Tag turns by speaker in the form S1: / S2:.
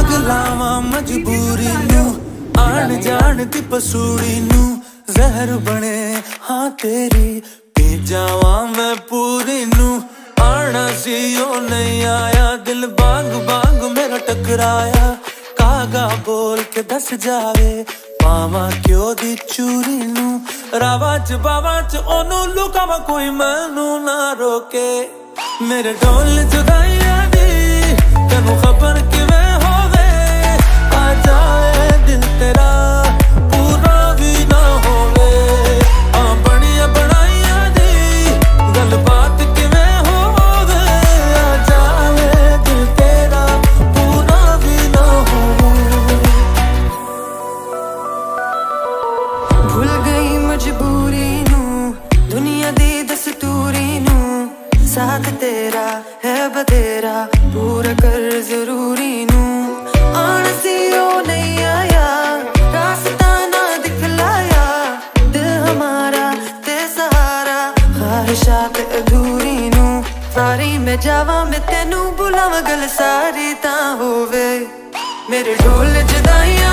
S1: ਅਗਲਾਵਾ ਮਜਬੂਰੀ ਨੂੰ, ਆਣ ਜਾਣ ਦੀ ਪਸੂੜੀ ਨੂੰ, ਜ਼ਹਿਰ ਬਣੇ, ਹਾਂ ਤੇਰੀ ਪੀ ਜਾਵਾਂ ਮੈਂ ਪੂਰੀ ਨੂੰ। ਆਣਾ ਸੀ ਉਹ ਨਹੀਂ ਆਇਆ, ਦਿਲ ਬਾਗ ਬਾਗ ਮੇਰਾ ਟਕਰਾਇਆ। ਕਾਗਾ ਬੋਲ ਕੇ ਦੱਸ ਜਾਵੇ, ਪਾਵਾਂ ਕਿਉਂ ਦੀ ਚੂਰੀ ਨੂੰ? ਰਾਵਾਂ ਚ ਬਾਵਾਂ ਚ ਉਹਨੂੰ ਲੁਕਾਵਾਂ ਕੋਈ, ਮੈਨੂੰ ਨਾ ਰੋਕੇ। ਮੇਰੇ ਢੋਲ ਜੁਦਾਈਆਂ
S2: ਸਾਥ ਤੇਰਾ ਹੈ ਬਤੇਰਾ ਪੂਰਾ ਕਰ ਜ਼ਰੂਰੀ ਨੂੰ ਆਣ ਸੀ ਉਹ ਨਹੀਂ ਆਇਆ ਰਾਸਤਾ ਨਾ ਦਿਖਲਾਇਆ ਦਿਲ ਹਮਾਰਾ ਤੇ ਸਹਾਰਾ ਖਾਹਿਸ਼ਾਤ ਅਧੂਰੀ ਨੂੰ ਸਾਰੀ ਮੈਂ ਜਾਵਾਂ ਮੈਂ ਤੈਨੂੰ ਬੁਲਾਵਾਂ ਗੱਲ ਸਾਰੀ ਤਾਂ ਹੋਵੇ ਮੇਰੇ ਢੋਲ ਜਦਾਈਆਂ